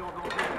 Don't go, don't go.